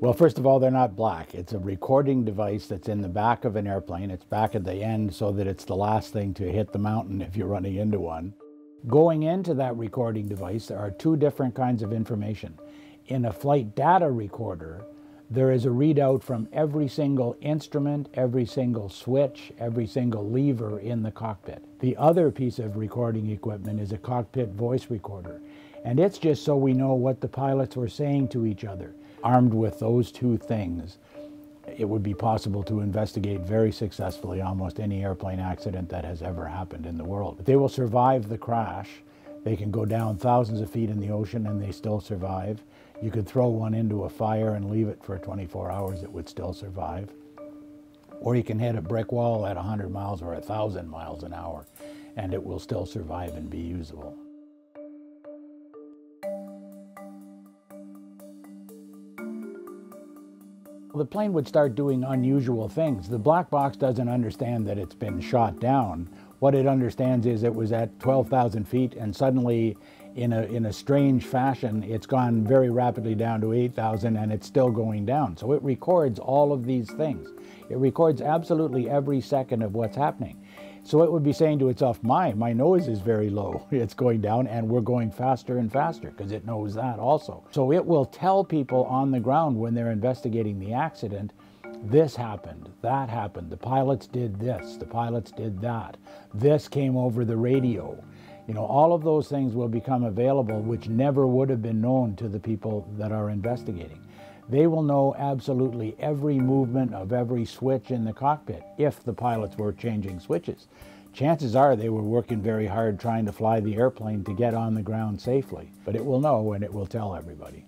Well, first of all, they're not black. It's a recording device that's in the back of an airplane. It's back at the end so that it's the last thing to hit the mountain if you're running into one. Going into that recording device, there are two different kinds of information. In a flight data recorder, there is a readout from every single instrument, every single switch, every single lever in the cockpit. The other piece of recording equipment is a cockpit voice recorder. And it's just so we know what the pilots were saying to each other. Armed with those two things, it would be possible to investigate very successfully almost any airplane accident that has ever happened in the world. They will survive the crash. They can go down thousands of feet in the ocean and they still survive. You could throw one into a fire and leave it for 24 hours, it would still survive. Or you can hit a brick wall at 100 miles or 1,000 miles an hour and it will still survive and be usable. the plane would start doing unusual things. The black box doesn't understand that it's been shot down. What it understands is it was at 12,000 feet and suddenly in a, in a strange fashion, it's gone very rapidly down to 8,000 and it's still going down. So it records all of these things. It records absolutely every second of what's happening. So it would be saying to itself, my, my nose is very low. It's going down and we're going faster and faster because it knows that also. So it will tell people on the ground when they're investigating the accident, this happened, that happened, the pilots did this, the pilots did that, this came over the radio. You know, all of those things will become available which never would have been known to the people that are investigating. They will know absolutely every movement of every switch in the cockpit if the pilots were changing switches. Chances are they were working very hard trying to fly the airplane to get on the ground safely, but it will know and it will tell everybody.